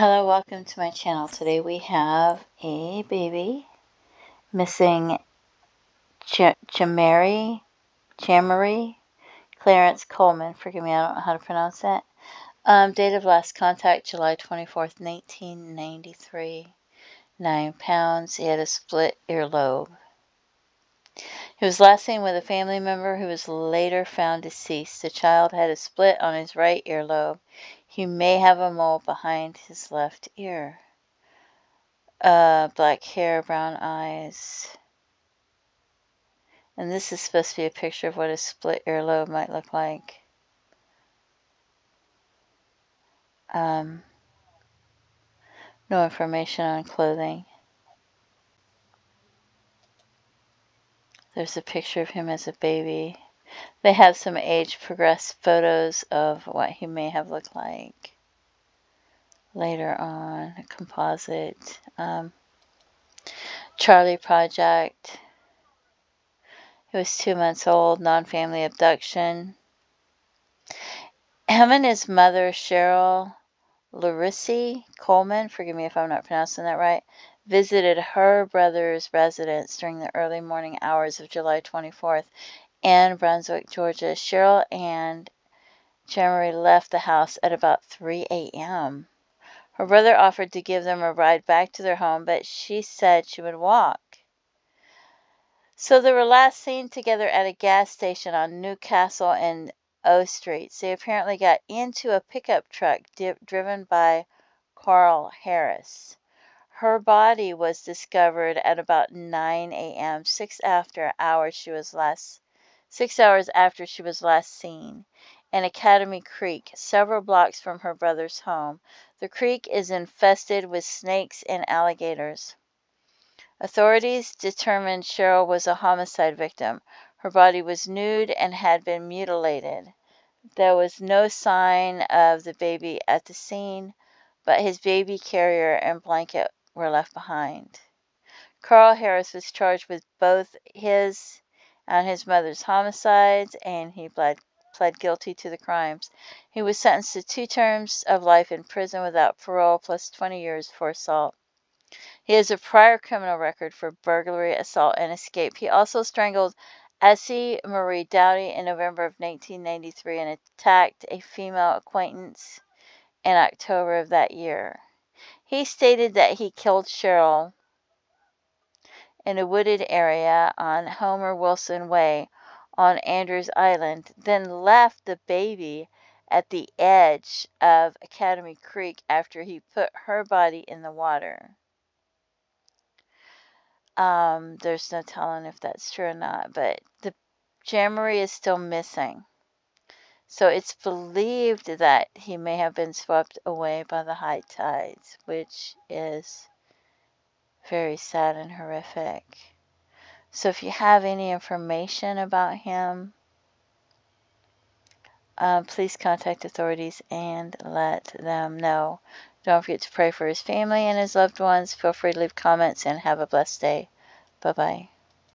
Hello, welcome to my channel. Today we have a baby missing Ch Chamari, Clarence Coleman. Forgive me, I don't know how to pronounce that. Um, date of last contact, July 24th, 1993. Nine pounds. He had a split earlobe. He was last seen with a family member who was later found deceased. The child had a split on his right earlobe. He may have a mole behind his left ear. Uh, black hair, brown eyes. And this is supposed to be a picture of what a split earlobe might look like. Um, no information on clothing. There's a picture of him as a baby. They have some age progressed photos of what he may have looked like later on. A composite. Um, Charley Project. He was two months old, non family abduction. Him and his mother, Cheryl Lewrisey Coleman, forgive me if I'm not pronouncing that right, visited her brother's residence during the early morning hours of July 24th in Brunswick, Georgia. Cheryl and Jeremy left the house at about 3 a.m. Her brother offered to give them a ride back to their home, but she said she would walk. So they were last seen together at a gas station on Newcastle and O Streets. They apparently got into a pickup truck driven by Carl Harris. Her body was discovered at about 9 a.m., six after hours she was last six hours after she was last seen, in Academy Creek, several blocks from her brother's home. The creek is infested with snakes and alligators. Authorities determined Cheryl was a homicide victim. Her body was nude and had been mutilated. There was no sign of the baby at the scene, but his baby carrier and blanket were left behind. Carl Harris was charged with both his and his mother's homicides, and he pled, pled guilty to the crimes. He was sentenced to two terms of life in prison without parole, plus 20 years for assault. He has a prior criminal record for burglary, assault, and escape. He also strangled Essie Marie Dowdy in November of 1993 and attacked a female acquaintance in October of that year. He stated that he killed Cheryl in a wooded area on Homer Wilson Way on Andrews Island, then left the baby at the edge of Academy Creek after he put her body in the water. Um, there's no telling if that's true or not, but the Jamaree is still missing. So it's believed that he may have been swept away by the high tides, which is very sad and horrific. So if you have any information about him, uh, please contact authorities and let them know. Don't forget to pray for his family and his loved ones. Feel free to leave comments and have a blessed day. Bye bye.